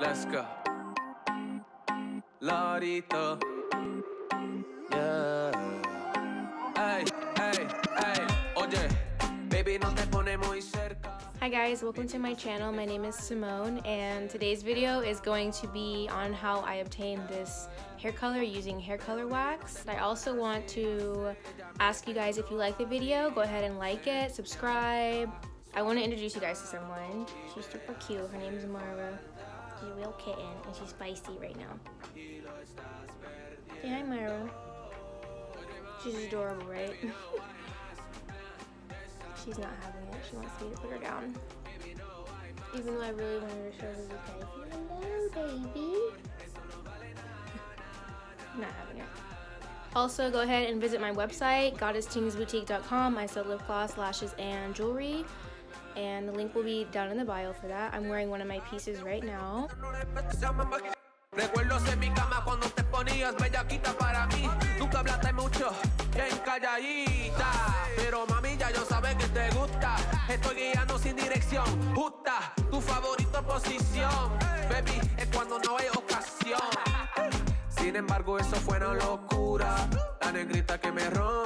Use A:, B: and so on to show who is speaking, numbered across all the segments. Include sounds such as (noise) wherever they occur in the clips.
A: Let's go. Lorito.
B: Hi guys, welcome to my channel. My name is Simone and today's video is going to be on how I obtained this hair color using hair color wax. I also want to ask you guys if you like the video, go ahead and like it, subscribe. I want to introduce you guys to someone. She's super cute. Her name is Mara. She's a real kitten and she's feisty right now. Say hi, Myra. She's adorable, right? (laughs) She's not having it. She wants me to put her down. Even though I really wanted to show her the guys. Hello, baby. (laughs) not having it. Also, go ahead and visit my website, goddesstingsboutique.com. I sell lip gloss, lashes, and jewelry. And the link will be down in the bio for that. I'm wearing one of my pieces right now.
A: Recuerdos en mi cama cuando te ponías bellaquita para mí. Nunca hablaste mucho, bien calladita. Pero mami, ya yo sabes que te gusta. Estoy guiando sin dirección, justa. Tu favorita posición, baby, es cuando no hay ocasión. Sin embargo, eso fue una locura. La negrita que me rompió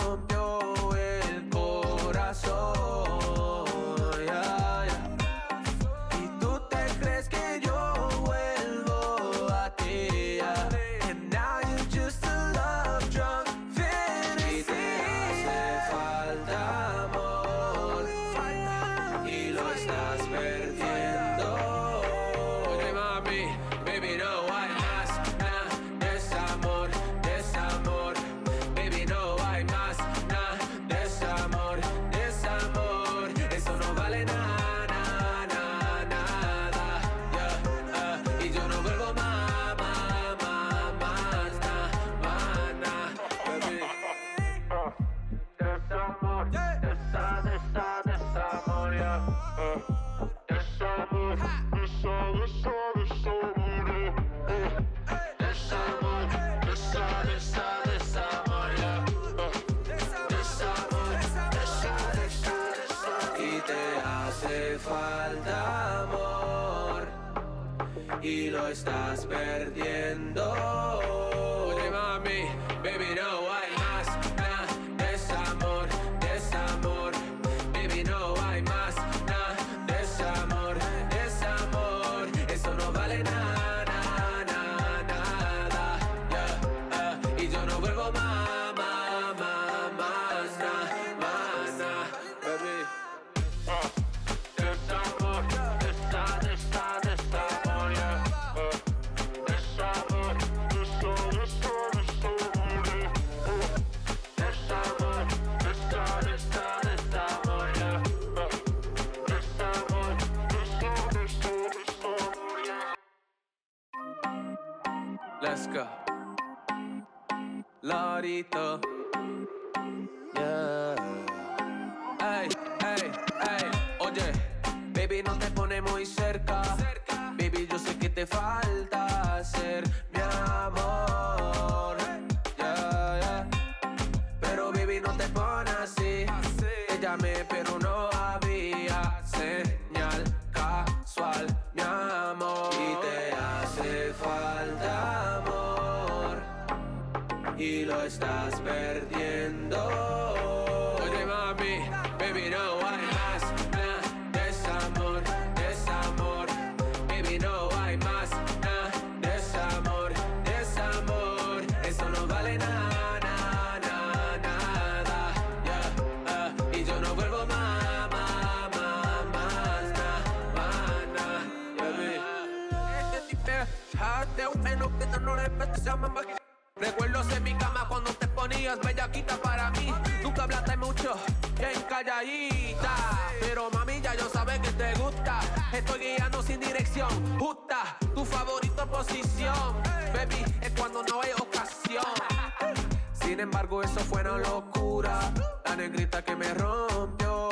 A: falta amor y lo estás perdiendo. Lorito. Yeah. Ey, ey, ey, oye, baby, no te pone muy cerca. Baby, yo sé que te falta y lo estás perdiendo. Te ponías bellaquita para mí. Nunca hablaste mucho, bien calladita. Pero mami, ya yo sabes que te gusta. Estoy guiando sin dirección, justa. Tu favorita posición, baby, es cuando no hay ocasión. Sin embargo, eso fue una locura. La negrita que me rompió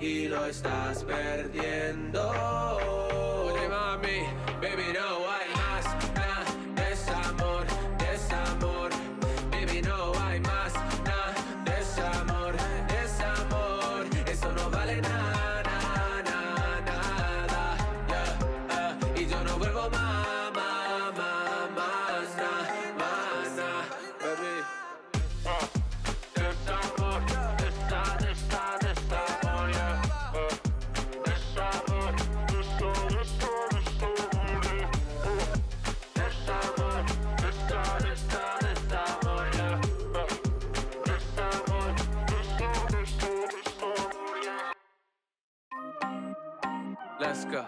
A: y lo estás perdiendo. Let's go.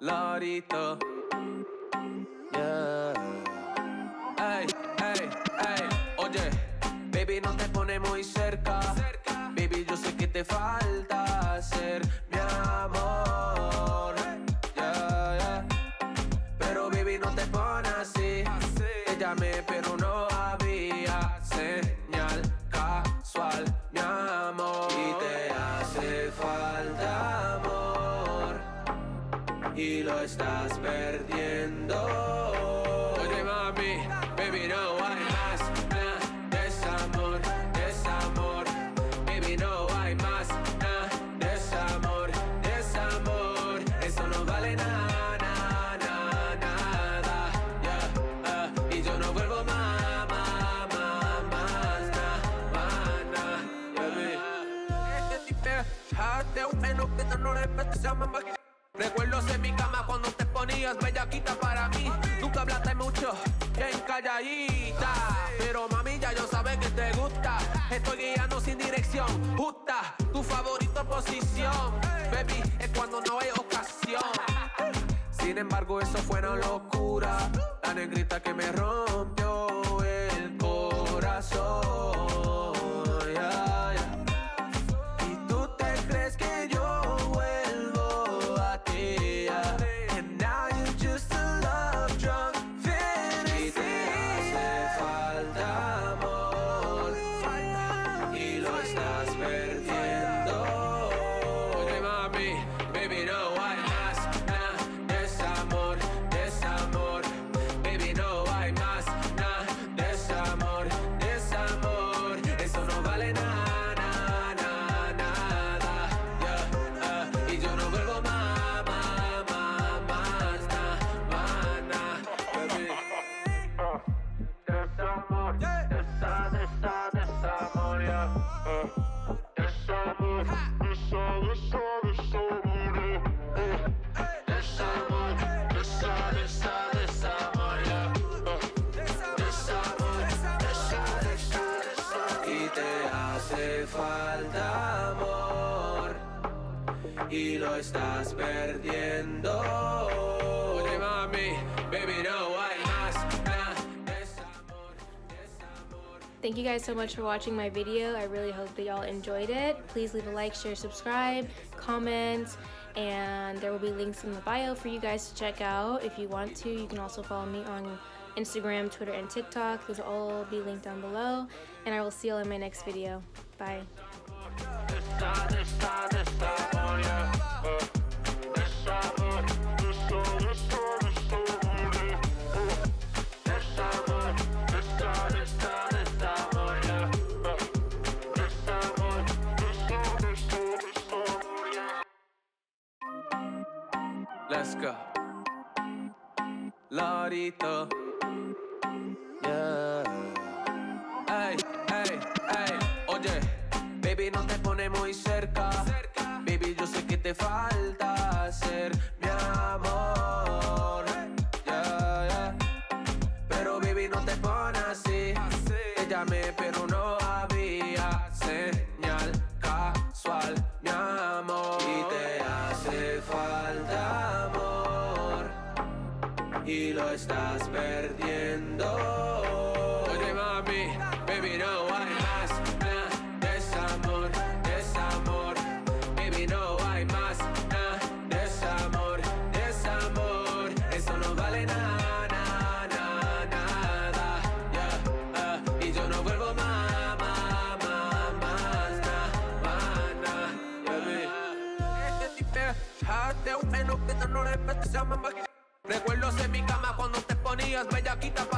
A: Lorito. Yeah. Ey, ey, ey, oye, baby no te pone muy cerca. Baby, yo sé que te falta ser Baby no hay más nada desamor, desamor. Baby no hay más nada desamor, desamor. Eso no vale nada, nada, nada. Yeah, uh, y yo no vuelvo más, más, más, nada, nada, baby. Este tipo de un que no le se llama Recuerdos en mi cama cuando te ponías bellaquita para mí. Nunca hablaste mucho, bien calladita. Pero mami, ya yo sabes que te gusta. Estoy guiando sin dirección justa. Tu favorita posición, baby, es cuando no hay ocasión. Sin embargo, eso fue una locura. La negrita que me rompió el corazón. Y lo estás perdiendo. Oye mami, baby no hay más nada desamor, desamor.
B: Thank you guys so much for watching my video. I really hope that y'all enjoyed it. Please leave a like, share, subscribe, comment, and there will be links in the bio for you guys to check out if you want to. You can also follow me on Instagram, Twitter, and TikTok. Those will all be linked down below. And I will see y'all in my next video. Bye.
A: Go. Lorito. Yeah. Ey, ey, ey, oye, baby no te pone muy cerca. Baby, yo sé que te falta ser mi amor. De un menos